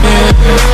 Yeah.